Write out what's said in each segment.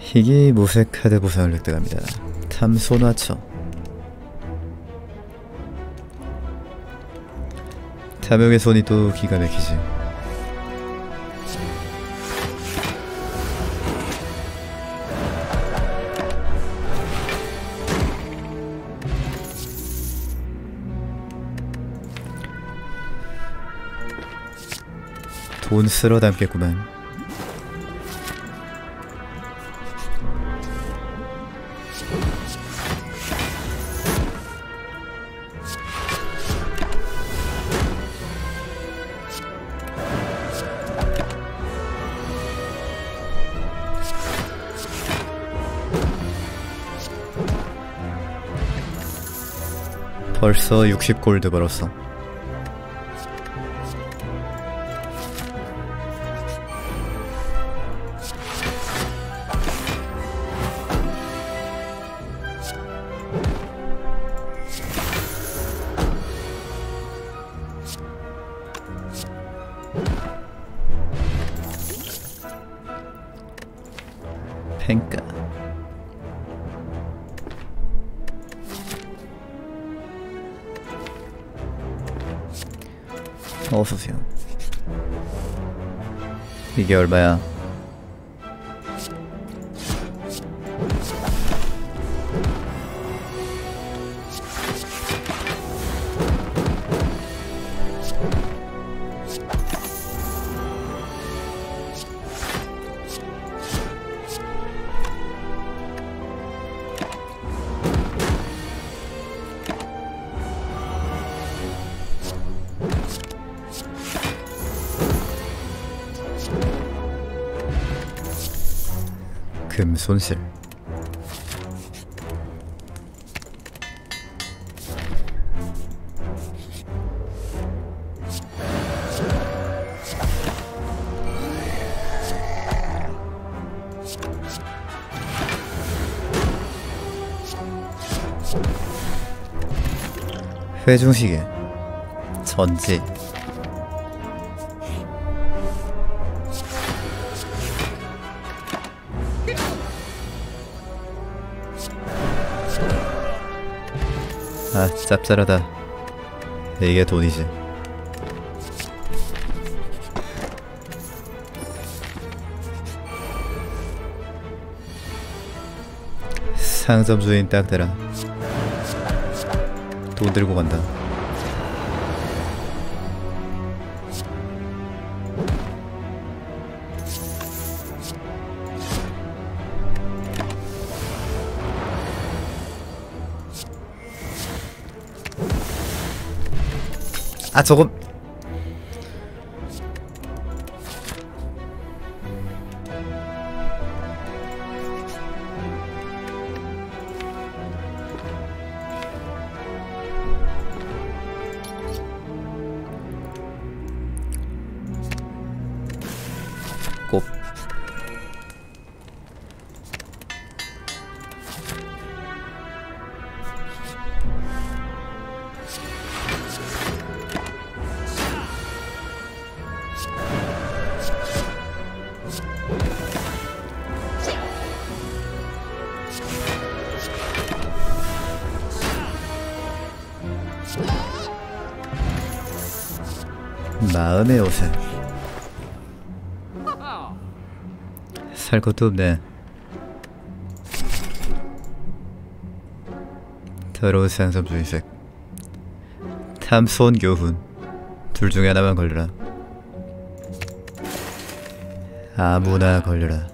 희귀 무색 카드 보상을 획득합니다. 탐소나처 탐욕의 손이 또 기가 막히지. 돈 쓸어 담겠구만. 벌써 60골드 벌었어. 팽가 어서오세요 이게 얼마야? 손실. 회중시계. 전지 아 짭짤하다. 이게 돈이지. 상점 주인 딱 대라. 돈 들고 간다 아 마음의 옷에. 살 것도 없네. 더러운 주인색. 탐손 교훈. 둘 중에 하나만 걸려라. 아무나 걸려라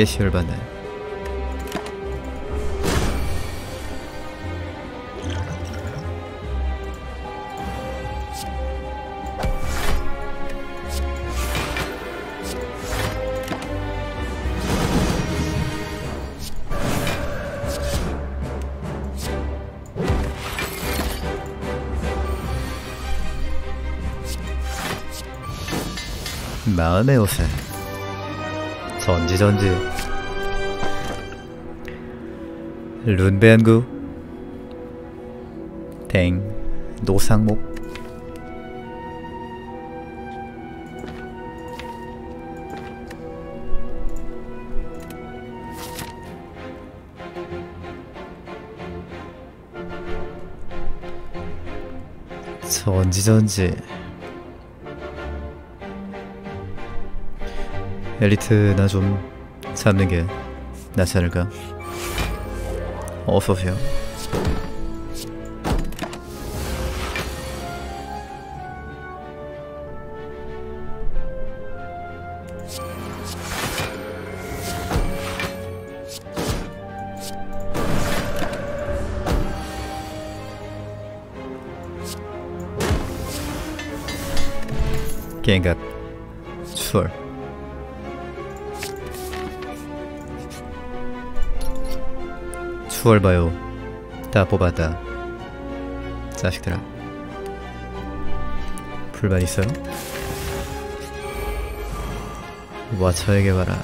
깨시 열받네 마음의 옷에 전지 전지. 룬베안구. 댕 노상목. 전지전지 엘리트 나 좀 잡는 게 낫지 않을까? 어서오세요. 게임각 추월 추월 봐요. 다 뽑았다. 자식들아. 불만 있어요? 와 저에게 봐라.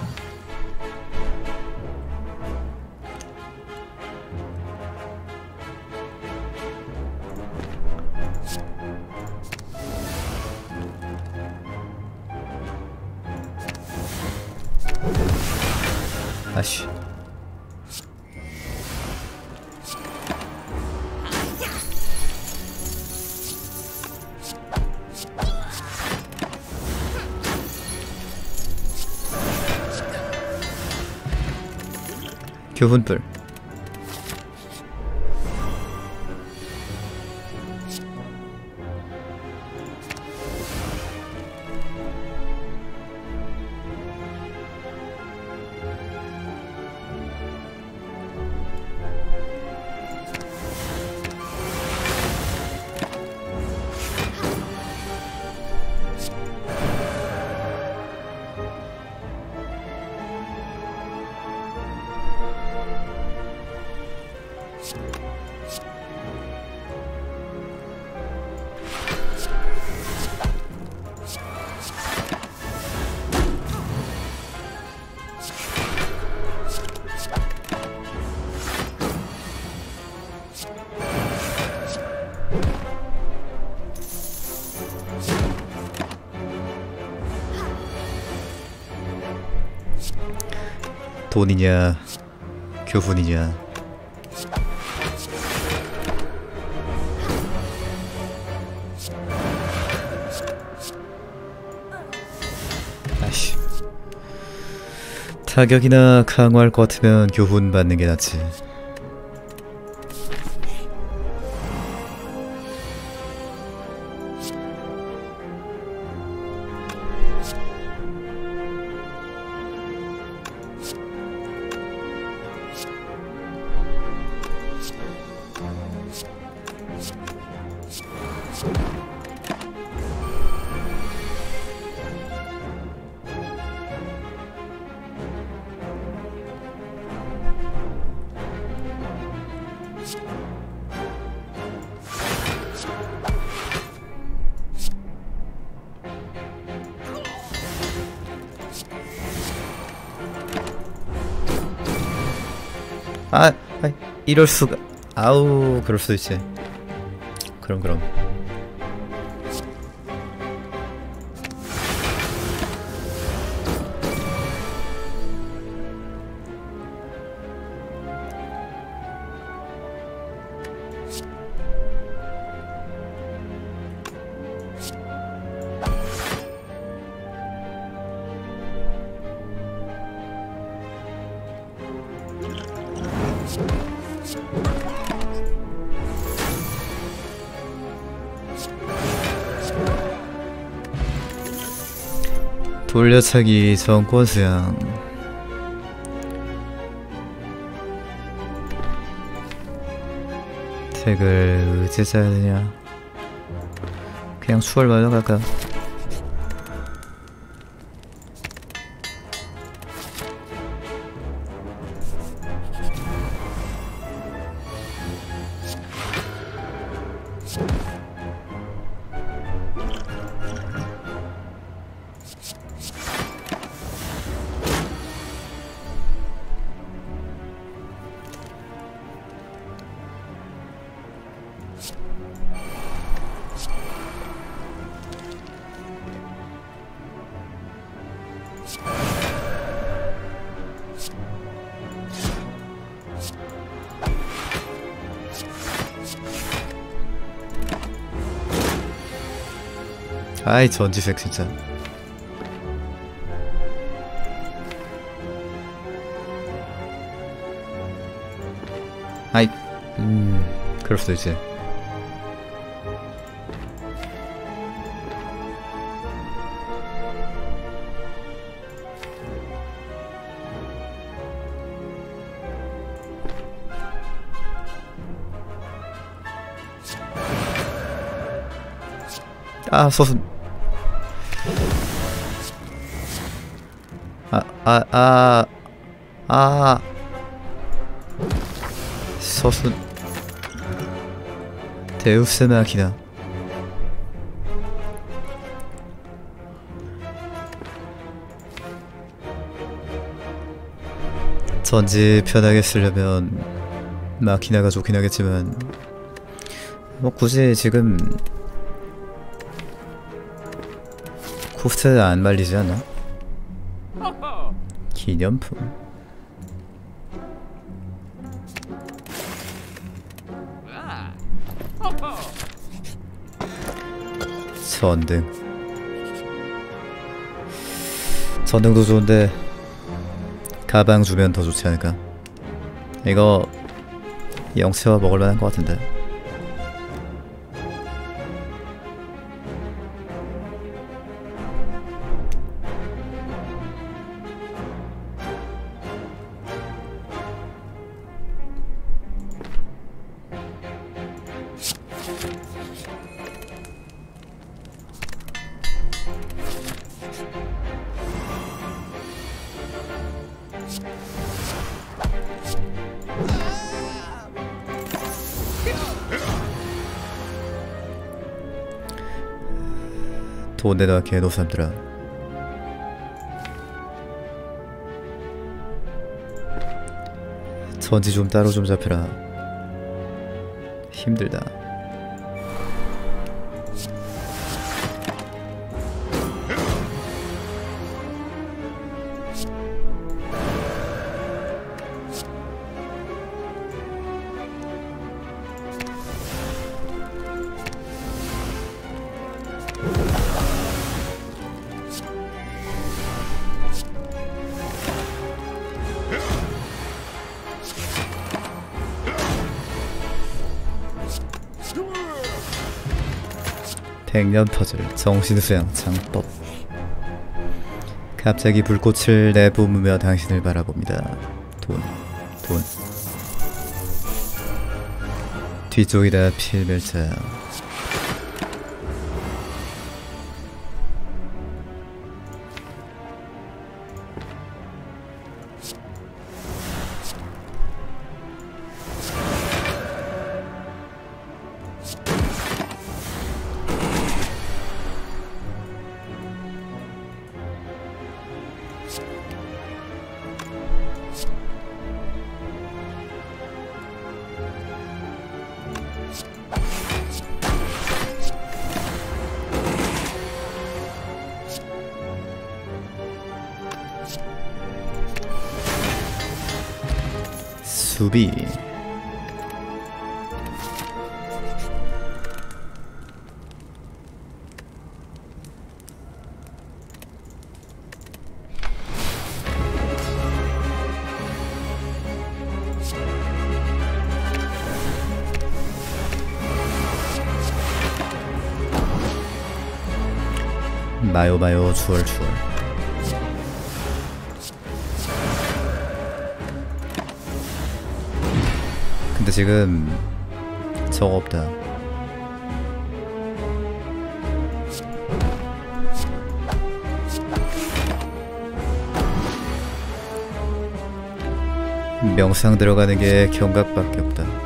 아씨 교 돈이냐 교훈이냐. 아씨. 타격이나 강화할 것 같으면 교훈 받는 게 낫지 이럴 수가. 아우 그럴 수도 있지. 그럼 그럼 돌려차기 전고수양. 택을 어째 써야 되냐? 그냥 수월 말로 갈까? 아이 전지색 진짜. 아이 음 그럴 수도 있지. 아 소순 아 아아아 아, 소순. 데우스 마키나 전지 편하게 쓰려면 마키나가 좋긴 하겠지만 뭐 굳이 지금 코스트 안 말리지 않아? 기념품. 전등. 전등도 좋은데 가방 주면 더 좋지 않을까? 이거 영채와 먹을만한 것 같은데 내다 개노 삼들아. 전지 좀 따로 좀 잡혀라. 힘들다 백년 퍼즐 정신수양 장법. 갑자기 불꽃을 내뿜으며 당신을 바라봅니다. 돈, 돈. 뒤쪽이다 필멸자 수비. 마요 마요 주얼 주얼 지금 저거 없다. 명상 들어가는 게 경각밖에 없다.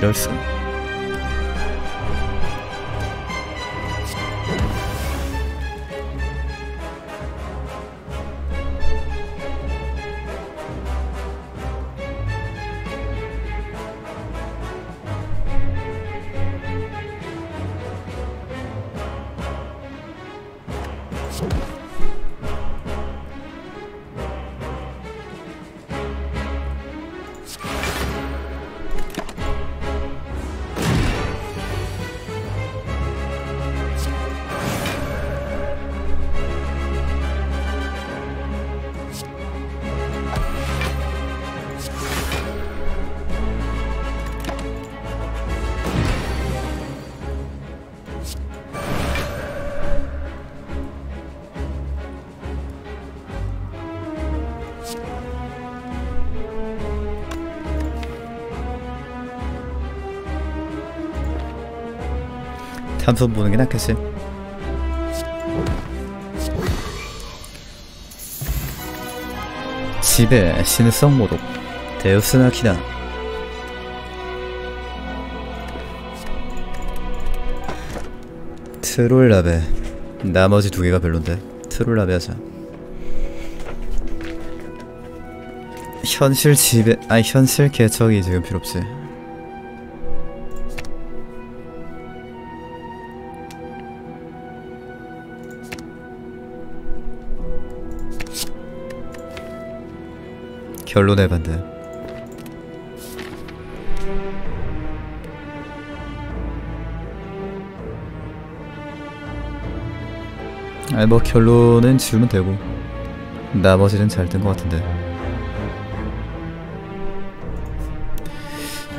이럴 수. 탐선 보는 게 낫겠지. 집에 신성 모독 데우스나 키다. 트롤라베 나머지 두 개가 별론데 트롤라베 하자. 현실 집에 아니 현실 개척이 지금 필요 없지. 결론에 반대. 아니 뭐 결론은 지우면 되고. 나머지는 잘뜬것 같은데.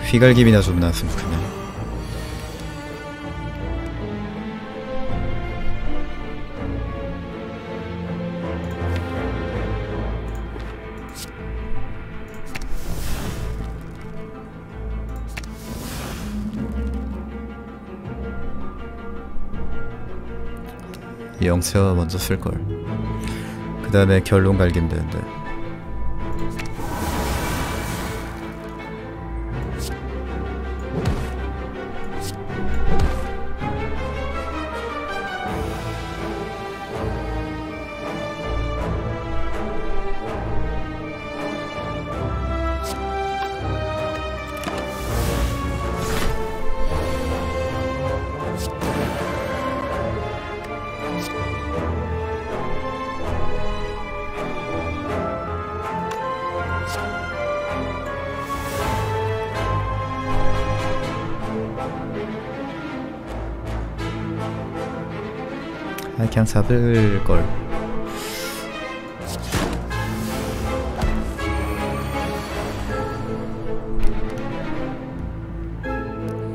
휘갈김이나 좀 나왔으면 좋겠네 영채와 먼저 쓸걸. 그 다음에 결론 갈기면 되는데 그냥 잡을걸.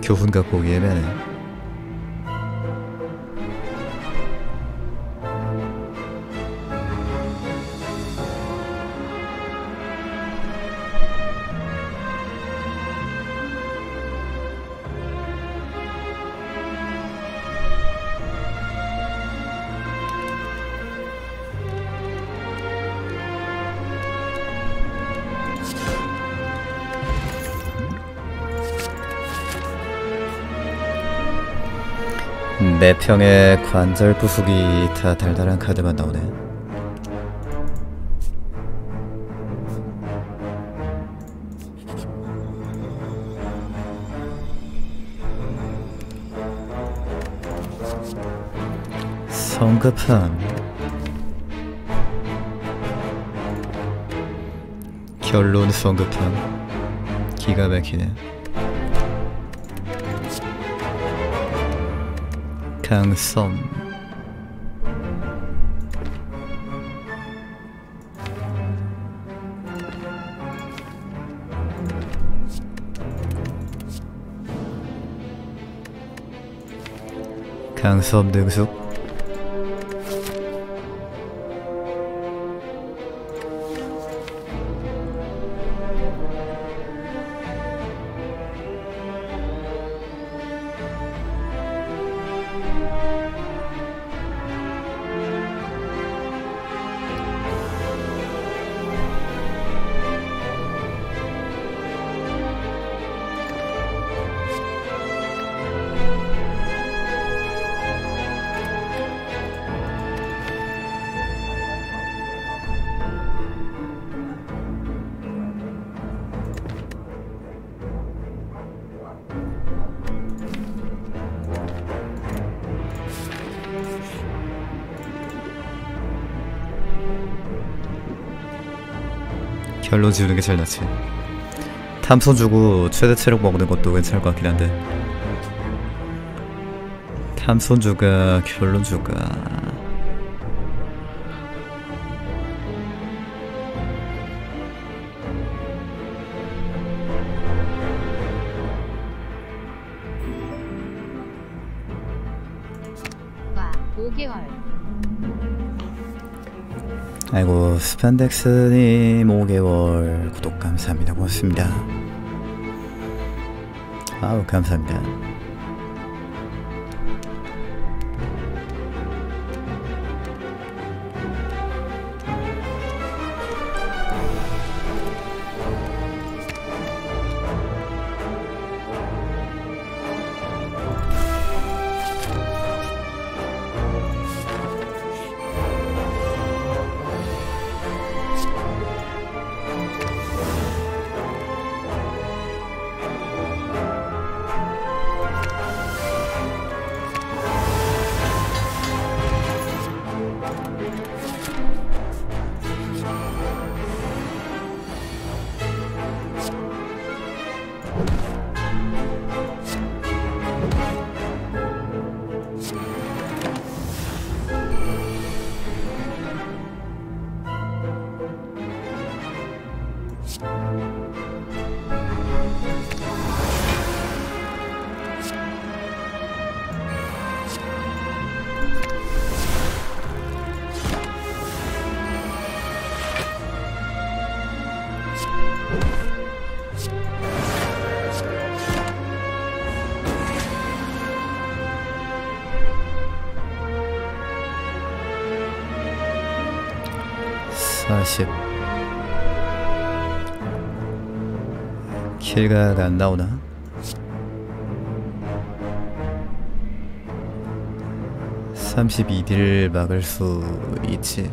교훈 갖고 오기 애매 내 평에 관절 부수기 다 달달한 카드만 나오네. 성급함. 결론 성급함. 기가 막히네 강섬 강섬 능숙 결론 지우는 게 제일 낫지. 탐손 주고 최대 체력 먹는 것도 괜찮을 것 같긴 한데. 탐손 주가 결론 주가 아이고 스판덱스님 5개월 구독 감사합니다. 고맙습니다. 아우 감사합니다 사십 킬각 안 나오나? 삼십이 딜 막을 수 있지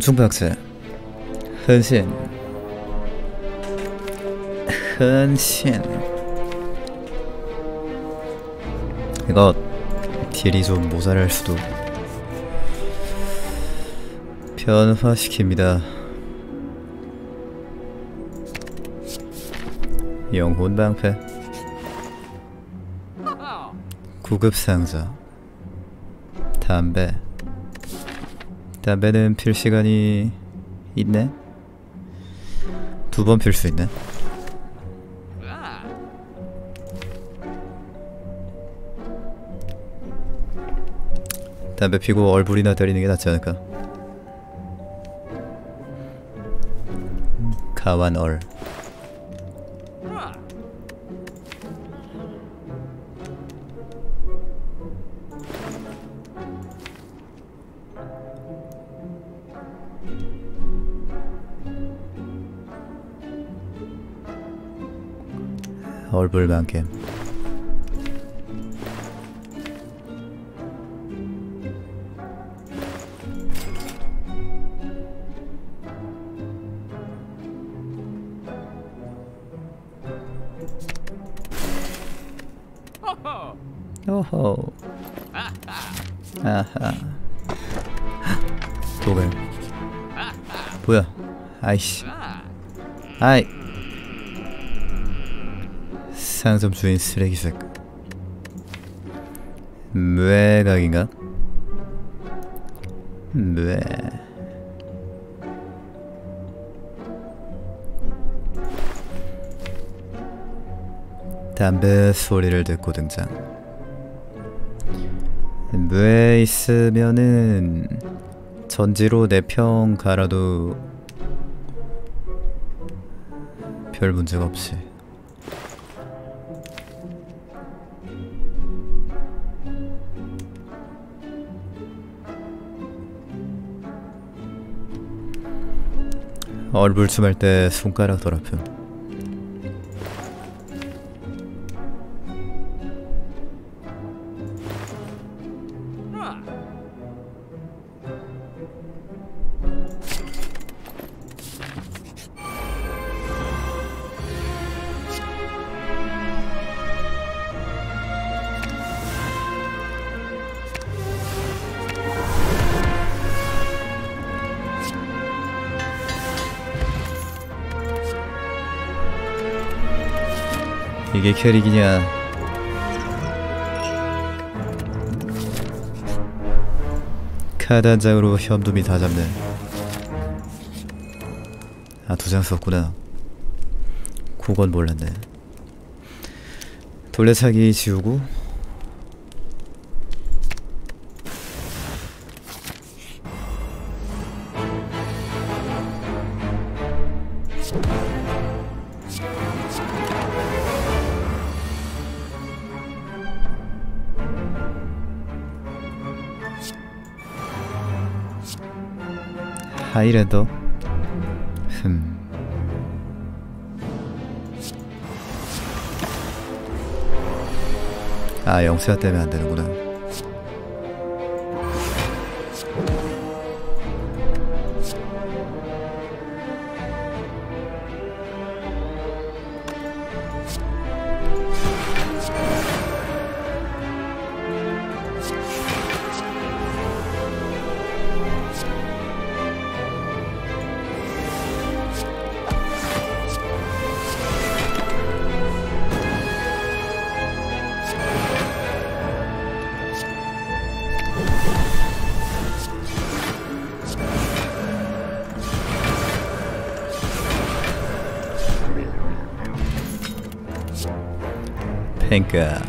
곤충박제 헌신. 헌신. 이거 딜이 좀 모자랄 수도 변화시킵니다. 영혼 방패. 구급 상자. 담배 담배는 필 시간이 있네? 두 번 필 수 있네. 담배 피고 얼굴이나 때리는 게 낫지 않을까? 가완얼 얼굴만큼 오호. 아하. 도벨 뭐야? 아이씨. 아이 상점 주인 쓰레기색 뇌각인가? 뇌. 담배 소리를 듣고 등장. 뇌 있으면은 전지로 네평 갈아도 별 문제가 없지 얼불춤할 때 손가락 더럽힘 이게 캐릭이냐? 카드 한 장으로 현금이 다 잡네. 아 두 장 썼구나. 그건 몰랐네. 돌려차기 지우고 이랜더 흠 아, 영수야 때문에 안 되는구나. 팽가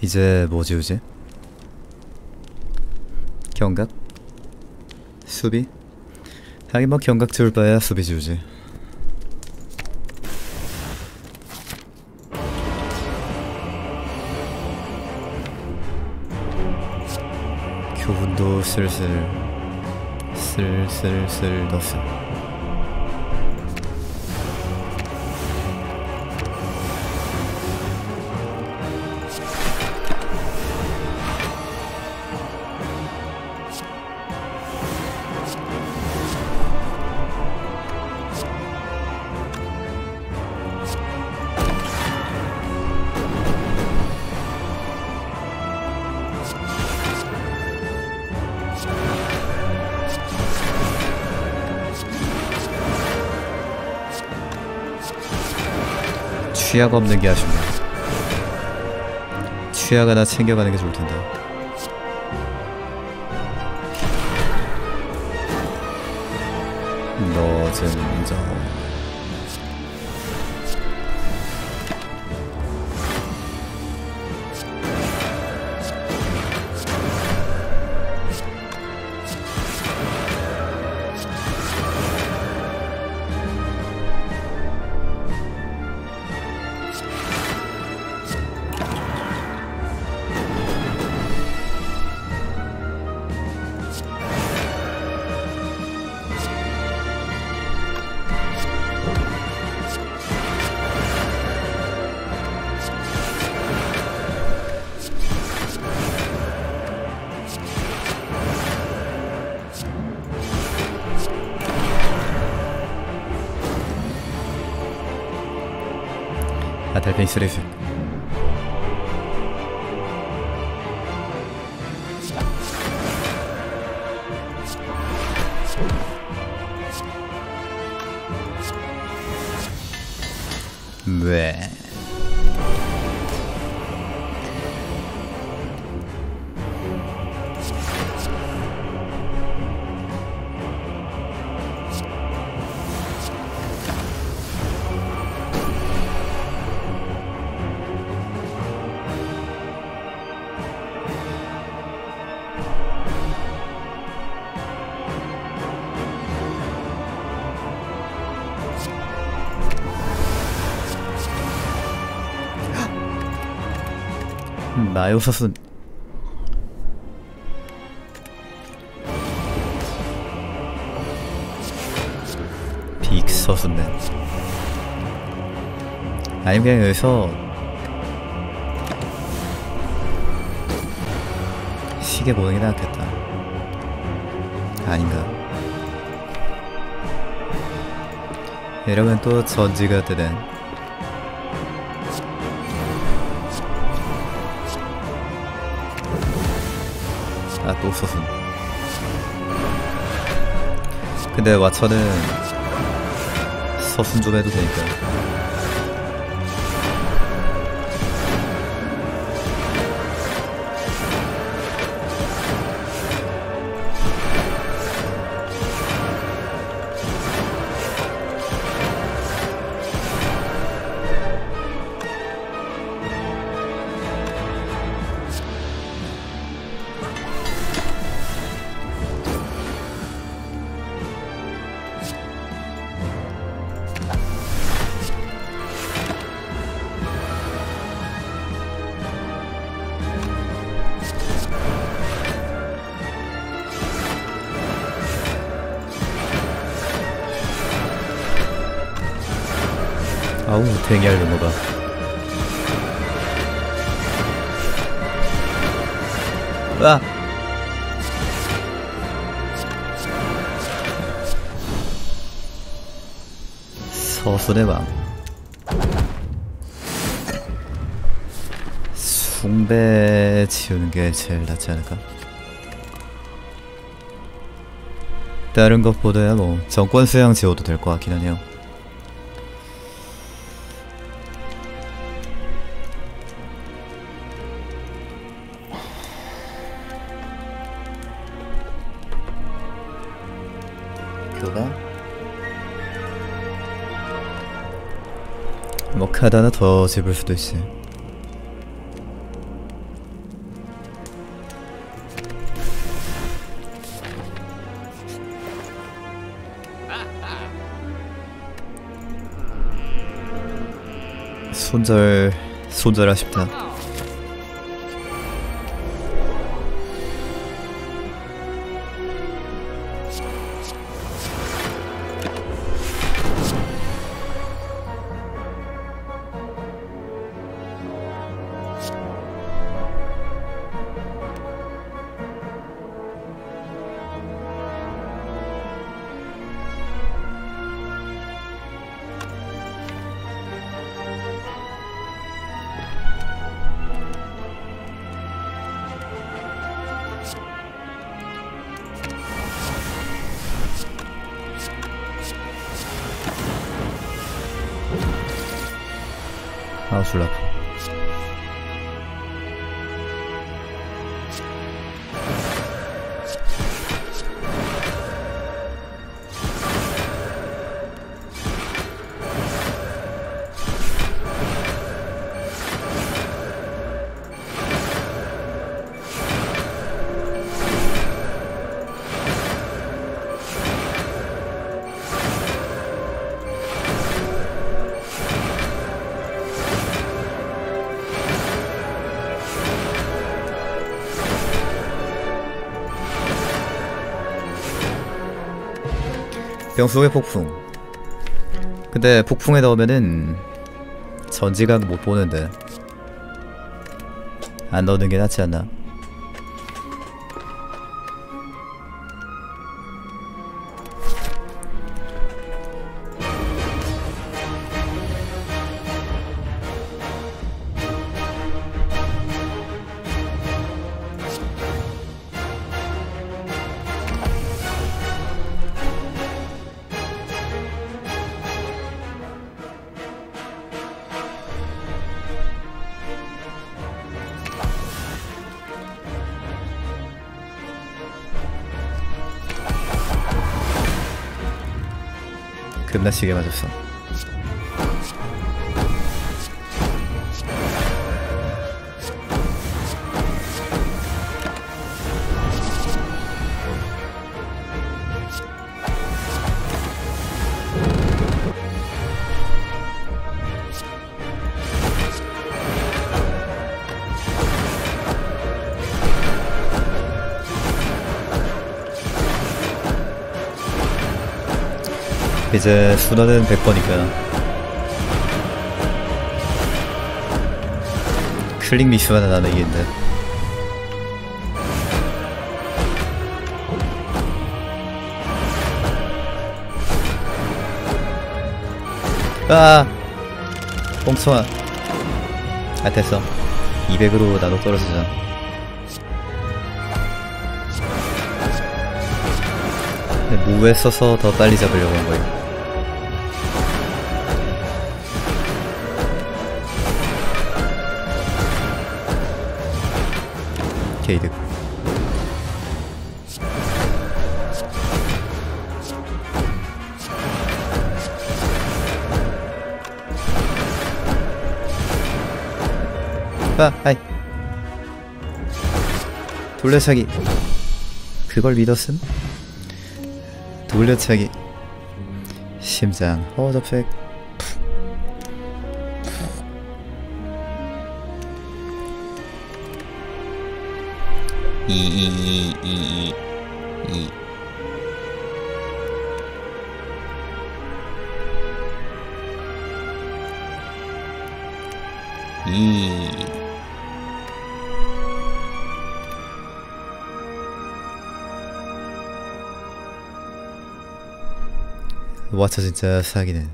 이제 뭐 지우지? 경각? 수비? 하긴 뭐 경각 지울 바에야 수비 지우지 교훈도 슬슬 슬슬슬 넣었어 취약 없는 게 아쉽네. 취약 하나 챙겨가는 게 좋을 텐데. 너진 저 아달 팽이 쓰레기 왜 마요 소스 빅 소스네 아니면 그냥 여기서 시계 보는 게 낫겠다. 아닌가? 이러면 또 전지가 뜨는 아, 또 소순. 근데 와처는 서순 좀 해도 되니까. 아우, 댕이할 넘어가. 아! 서순의 왕. 숭배 지우는 게 제일 낫지 않을까? 다른 것보다야 뭐 정권 수양 지워도 될 것 같긴 하네요. 카드 하나 더 집을 수도 있어요. 손절 손절하 싶다. 아, 졸라. 아 병속의 폭풍. 근데 폭풍에 넣으면은 전지각 못 보는데 안 넣는 게 낫지 않나? 끝나시게 맞았어. 이제 순환은 100번이니까 클릭 미스만 나는 이겠네 아! 뽕청아. 아 됐어. 200으로 나도 떨어지자. 무에 써서 더 빨리 잡으려고 한 거예요 게이득 아, 아이. 돌려차기. 그걸 믿었음? 돌려차기. 심장 허접색 이 이 이 이 이. 이. 와차 진짜 사기네